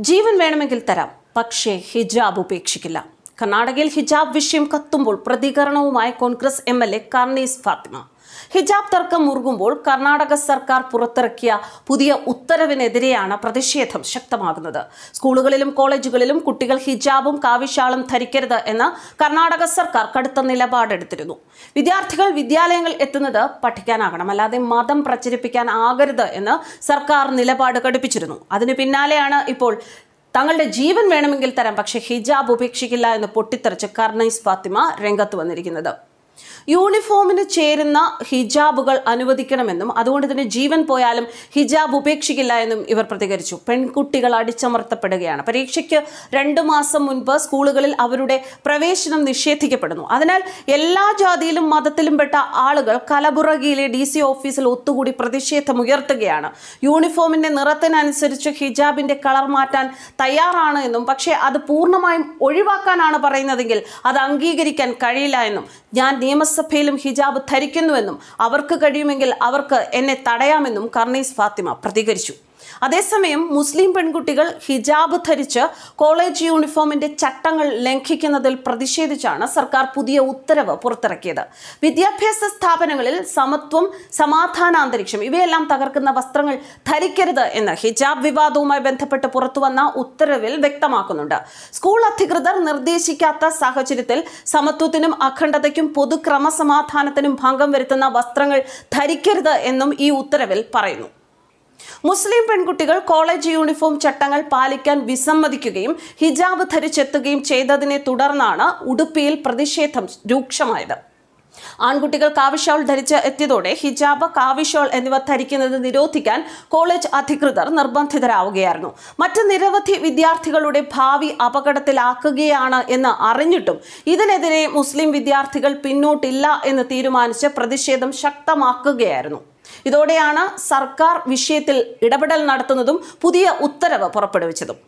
ജീവൻ വേണമെങ്കിൽ തരാം പക്ഷേ ഹിജാബ് ഉപേക്ഷിക്കില്ല. കർണാടകയിൽ ഹിജാബ് വിഷയം കത്തുമ്പോൾ പ്രതികരണവുമായി Congress M L A Kaneez Fatima. ഹിജാബ് തർക്കം മുറുകുമ്പോൾ കർണാടക സർക്കാർ പുറത്തിറക്കിയ പുതിയ ഉത്തരവിനെതിരെയാണ് പ്രതിഷേധം ശക്തമാകുന്നത്. സ്കൂളുകളിലും കോളേജുകളിലും കുട്ടികൾ ഹിജാബും കാവിശാളും ധരിക്കരുത് എന്ന് കർണാടക സർക്കാർ കടുത്ത നിലപാടെടുത്തിരുന്നു. വിദ്യാർത്ഥികൾ വിദ്യാലയങ്ങൾ എത്തുന്നത് പഠിക്കാനാകണം അല്ലാതെ മതം പ്രചരിപ്പിക്കാൻ ആകരുത് എന്ന് സർക്കാർ നിലപാട് ഘടിപ്പിച്ചിരുന്നു അതിനു പിന്നാലെയാണ് ഇപ്പോൾ തങ്ങളുടെ ജീവൻ വേണമെങ്കിൽ തരാം പക്ഷേ ഹിജാബ് ഉപേക്ഷിക്കില്ല എന്ന് പൊട്ടിത്തെറിച്ച് കർണൈസ് ഫാത്തിമ രംഗത്ത് വന്നിരിക്കുന്നത്. യൂണിഫോമിന് ചേരുന്ന ഹിജാബുകൾ അനുവദിക്കണമെന്നും അതുകൊണ്ട് തന്നെ ജീവൻ പോയാലും ഹിജാബ് ഉപേക്ഷിക്കില്ല എന്നും ഇവർ പ്രതികരിച്ചു. പെൺകുട്ടികൾ അടിച്ചമർത്തപ്പെടുകയാണ്. പരീക്ഷയ്ക്ക് രണ്ടു മാസം മുൻപ് സ്കൂളുകളിൽ അവരുടെ പ്രവേശനം നിഷേധിക്കപ്പെടുന്നു. അതിനാൽ എല്ലാ ജാതിയിലും മതത്തിലും പെട്ട ആളുകൾ കലബുറഗിയിലെ ഡി സി ഓഫീസിൽ ഒത്തുകൂടി പ്രതിഷേധമുയർത്തുകയാണ്. യൂണിഫോമിന്റെ നിറത്തിനനുസരിച്ച് ഹിജാബിന്റെ കളർ മാറ്റാൻ തയ്യാറാണ് എന്നും പക്ഷേ അത് പൂർണമായും ഒഴിവാക്കാനാണ് പറയുന്നതെങ്കിൽ അത് അംഗീകരിക്കാൻ കഴിയില്ല എന്നും ഞാൻ നിയമസഭയിലും ഹിജാബ് ധരിക്കുന്നുവെന്നും അവർക്ക് കഴിയുമെങ്കിൽ അവർക്ക് എന്നെ തടയാമെന്നും കർണീസ് ഫാത്തിമ പ്രതികരിച്ചു. അതേസമയം മുസ്ലിം പെൺകുട്ടികൾ ഹിജാബ് ധരിച്ച് കോളേജ് യൂണിഫോമിന്റെ ചട്ടങ്ങൾ ലംഘിക്കുന്നതിൽ പ്രതിഷേധിച്ചാണ് സർക്കാർ പുതിയ ഉത്തരവ് പുറത്തിറക്കിയത്. വിദ്യാഭ്യാസ സ്ഥാപനങ്ങളിൽ സമത്വം സമാധാന അന്തരീക്ഷം ഇവയെല്ലാം തകർക്കുന്ന വസ്ത്രങ്ങൾ ധരിക്കരുത് എന്ന് ഹിജാബ് വിവാദവുമായി ബന്ധപ്പെട്ട് പുറത്തുവന്ന ഉത്തരവിൽ വ്യക്തമാക്കുന്നുണ്ട്. സ്കൂൾ അധികൃതർ നിർദ്ദേശിക്കാത്ത സാഹചര്യത്തിൽ സമത്വത്തിനും അഖണ്ഡതയ്ക്കും പൊതുക്രമസമാധാനത്തിനും ഭംഗം വരുത്തുന്ന വസ്ത്രങ്ങൾ ധരിക്കരുത് എന്നും ഈ ഉത്തരവിൽ പറയുന്നു. മുസ്ലിം പെൺകുട്ടികൾ കോളേജ് യൂണിഫോം ചട്ടങ്ങൾ പാലിക്കാൻ വിസമ്മതിക്കുകയും ഹിജാബ് ധരിച്ചെത്തുകയും ചെയ്തതിനെ തുടർന്നാണ് ഉടുപ്പിയിൽ പ്രതിഷേധം രൂക്ഷമായത്. ആൺകുട്ടികൾ കാവിഷോൾ ധരിച്ച് എത്തിയതോടെ ഹിജാബ് കാവിഷോൾ എന്നിവ ധരിക്കുന്നത് നിരോധിക്കാൻ കോളേജ് അധികൃതർ നിർബന്ധിതരാവുകയായിരുന്നു. മറ്റ് നിരവധി വിദ്യാർത്ഥികളുടെ ഭാവി അപകടത്തിലാക്കുകയാണ് എന്ന് അറിഞ്ഞിട്ടും ഇതിനെതിരെ മുസ്ലിം വിദ്യാർത്ഥികൾ പിന്നോട്ടില്ല എന്ന് തീരുമാനിച്ച് പ്രതിഷേധം ശക്തമാക്കുകയായിരുന്നു. ഇതോടെയാണ് സർക്കാർ വിഷയത്തിൽ ഇടപെടൽ നടത്തുന്നതും പുതിയ ഉത്തരവ് പുറപ്പെടുവിച്ചതും.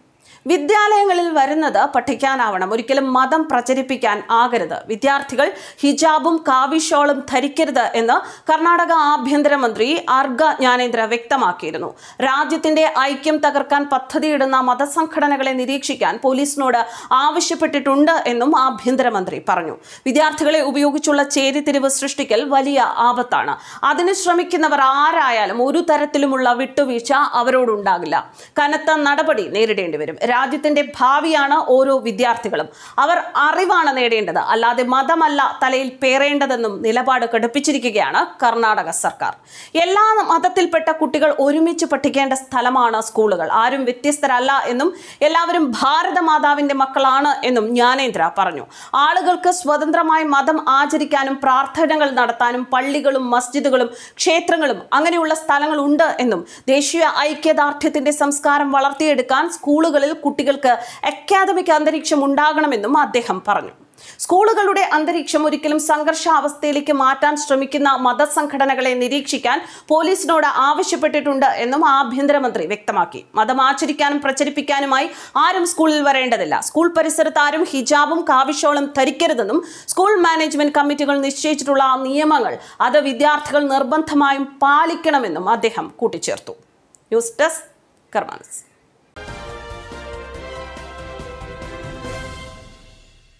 വിദ്യാലയങ്ങളിൽ വരുന്നത് പഠിക്കാനാവണം. ഒരിക്കലും മതം പ്രചരിപ്പിക്കാൻ ആകരുത്. വിദ്യാർത്ഥികൾ ഹിജാബും കാവിഷോളും ധരിക്കരുത് എന്ന് കർണാടക ആഭ്യന്തരമന്ത്രി അർഗ ജ്ഞാനേന്ദ്ര വ്യക്തമാക്കിയിരുന്നു. രാജ്യത്തിന്റെ ഐക്യം തകർക്കാൻ പദ്ധതിയിടുന്ന മതസംഘടനകളെ നിരീക്ഷിക്കാൻ പോലീസിനോട് ആവശ്യപ്പെട്ടിട്ടുണ്ട് എന്നും ആഭ്യന്തരമന്ത്രി പറഞ്ഞു. വിദ്യാർത്ഥികളെ ഉപയോഗിച്ചുള്ള ചേരിതിരിവ് സൃഷ്ടിക്കൽ വലിയ ആപത്താണ്. അതിന് ശ്രമിക്കുന്നവർ ആരായാലും ഒരു തരത്തിലുമുള്ള വിട്ടുവീഴ്ച അവരോടുണ്ടാകില്ല. കനത്ത നടപടി നേരിടേണ്ടി വരും. രാജ്യത്തിന്റെ ഭാവിയാണ് ഓരോ വിദ്യാർത്ഥികളും. അവർ അറിവാണ് നേടേണ്ടത്. അല്ലാതെ മതമല്ല തലയിൽ പേറേണ്ടതെന്നും നിലപാട് ഘടിപ്പിച്ചിരിക്കുകയാണ് കർണാടക സർക്കാർ. എല്ലാ മതത്തിൽപ്പെട്ട കുട്ടികൾ ഒരുമിച്ച് പഠിക്കേണ്ട സ്ഥലമാണ് സ്കൂളുകൾ. ആരും വ്യത്യസ്തരല്ല എന്നും എല്ലാവരും ഭാരതമാതാവിന്റെ മക്കളാണ് എന്നും ജ്ഞാനേന്ദ്ര പറഞ്ഞു. ആളുകൾക്ക് സ്വതന്ത്രമായി മതം ആചരിക്കാനും പ്രാർത്ഥനകൾ നടത്താനും പള്ളികളും മസ്ജിദുകളും ക്ഷേത്രങ്ങളും അങ്ങനെയുള്ള സ്ഥലങ്ങളുണ്ട് എന്നും ദേശീയ ഐക്യദാർഢ്യത്തിന്റെ സംസ്കാരം വളർത്തിയെടുക്കാൻ സ്കൂളുകളിൽ കുട്ടികൾക്ക് അക്കാദമിക് അന്തരീക്ഷം ഉണ്ടാകണമെന്നും അദ്ദേഹം പറഞ്ഞു. സ്കൂളുകളുടെ അന്തരീക്ഷം ഒരിക്കലും സംഘർഷാവസ്ഥയിലേക്ക് മാറ്റാൻ ശ്രമിക്കുന്ന മതസംഘടനകളെ നിരീക്ഷിക്കാൻ പോലീസിനോട് ആവശ്യപ്പെട്ടിട്ടുണ്ട് എന്നും ആഭ്യന്തരമന്ത്രി വ്യക്തമാക്കി. മതം ആചരിക്കാനും പ്രചരിപ്പിക്കാനുമായി ആരും സ്കൂളിൽ വരേണ്ടതില്ല. സ്കൂൾ പരിസരത്ത് ആരും ഹിജാബും കാവിഷോളും ധരിക്കരുതെന്നും സ്കൂൾ മാനേജ്മെന്റ് കമ്മിറ്റികൾ നിശ്ചയിച്ചിട്ടുള്ള നിയമങ്ങൾ അത് വിദ്യാർത്ഥികൾ നിർബന്ധമായും പാലിക്കണമെന്നും അദ്ദേഹം കൂട്ടിച്ചേർത്തു. News desk കർമാനസ്.